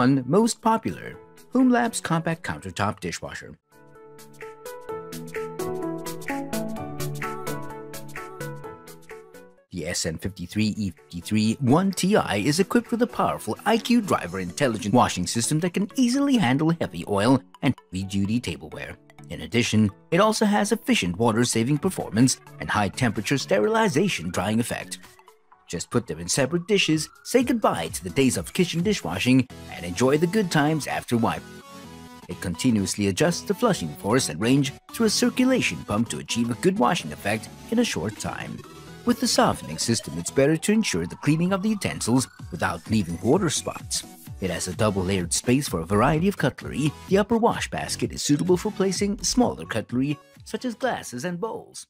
Number 1 Most Popular Homelabs Compact Countertop Dishwasher. The SN53E53 1TI is equipped with a powerful IQ Driver intelligent washing system that can easily handle heavy oil and heavy-duty tableware. In addition, it also has efficient water-saving performance and high-temperature sterilization drying effect. Just put them in separate dishes, say goodbye to the days of kitchen dishwashing, and enjoy the good times after wipe. It continuously adjusts the flushing force and range through a circulation pump to achieve a good washing effect in a short time. With the softening system, it's better to ensure the cleaning of the utensils without leaving water spots. It has a double-layered space for a variety of cutlery. The upper wash basket is suitable for placing smaller cutlery, such as glasses and bowls.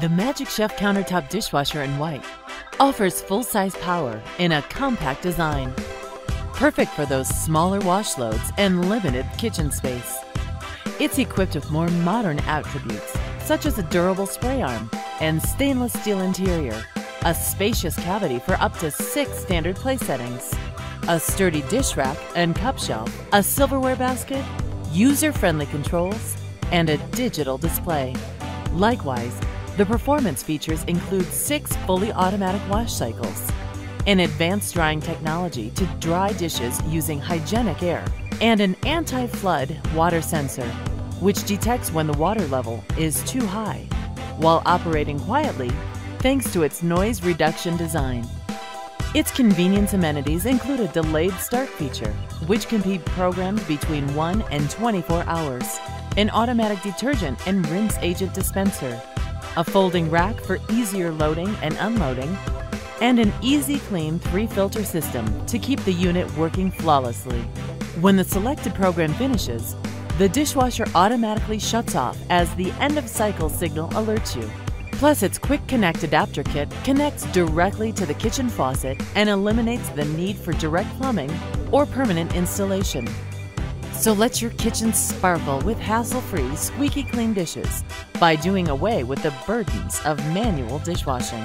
The Magic Chef Countertop Dishwasher in white offers full-size power in a compact design. Perfect for those smaller wash loads and limited kitchen space. It's equipped with more modern attributes, such as a durable spray arm and stainless steel interior, a spacious cavity for up to six standard place settings, a sturdy dish rack and cup shelf, a silverware basket, user-friendly controls, and a digital display. Likewise, the performance features include six fully automatic wash cycles, an advanced drying technology to dry dishes using hygienic air, and an anti-flood water sensor, which detects when the water level is too high, while operating quietly thanks to its noise reduction design. Its convenience amenities include a delayed start feature, which can be programmed between 1 and 24 hours, an automatic detergent and rinse agent dispenser, a folding rack for easier loading and unloading, and an easy clean three filter system to keep the unit working flawlessly. When the selected program finishes, the dishwasher automatically shuts off as the end of cycle signal alerts you. Plus, its quick connect adapter kit connects directly to the kitchen faucet and eliminates the need for direct plumbing or permanent installation. So let your kitchen sparkle with hassle-free, squeaky clean dishes by doing away with the burdens of manual dishwashing.